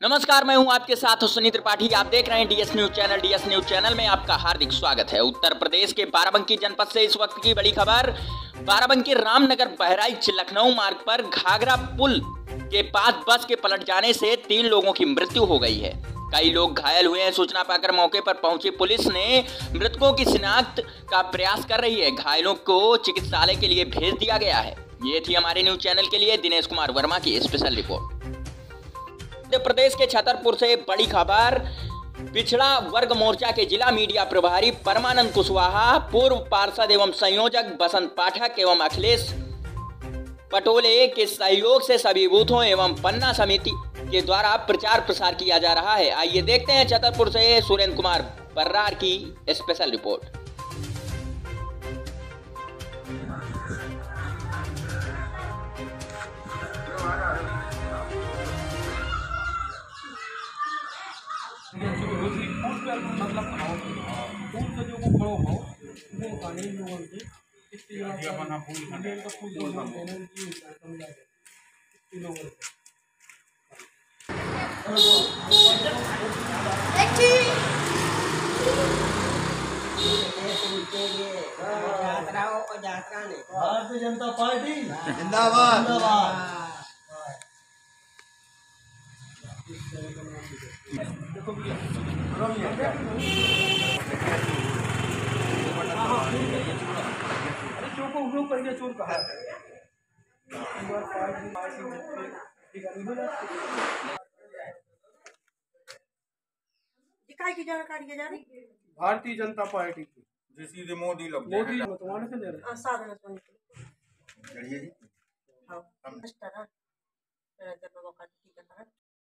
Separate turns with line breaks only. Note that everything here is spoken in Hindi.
नमस्कार, मैं हूँ आपके साथ सुनी त्रिपाठी। आप देख रहे हैं DS news channel DS news channel में आपका हार्दिक स्वागत है। उत्तर प्रदेश के बाराबंकी जनपद से इस वक्त की बड़ी खबर, बाराबंकी रामनगर बहराइच लखनऊ मार्ग पर घाघरा पुल के पास बस के पलट जाने से तीन लोगों की मृत्यु हो गई है। कई लोग घायल हुए हैं, सूचना पाकर मौके पर पहुँची पुलिस ने मृतकों की शिनाख्त का प्रयास कर रही है। घायलों को चिकित्सालय के लिए भेज दिया गया है। ये थी हमारे न्यूज़ चैनल के लिए दिनेश कुमार वर्मा की स्पेशल रिपोर्ट। मध्य प्रदेश के छतरपुर से बड़ी खबर। पिछड़ा वर्ग मोर्चा के जिला मीडिया प्रभारी परमानंद कुशवाहा, पूर्व पार्षद एवं संयोजक बसंत पाठक एवं अखिलेश पटोले के सहयोग से सभी बूथों एवं पन्ना समिति के द्वारा प्रचार प्रसार किया जा रहा है। आइए देखते हैं छतरपुर से सुरेंद्र कुमार बर्रार की स्पेशल रिपोर्ट।
मतलब फूल से जो वो खड़ो हो वो पानी लोगों अपना फूल का फूल भारतीय जनता पार्टी
जिंदाबाद
देखो अरे चोर को उठो करिए चोर कहा भारतीय जनता पार्टी की।
जिस मोदी लोग
मोदी तुम्हारे से ले रहे
हाँ, साधन
चढ़िए जी।
हाँ।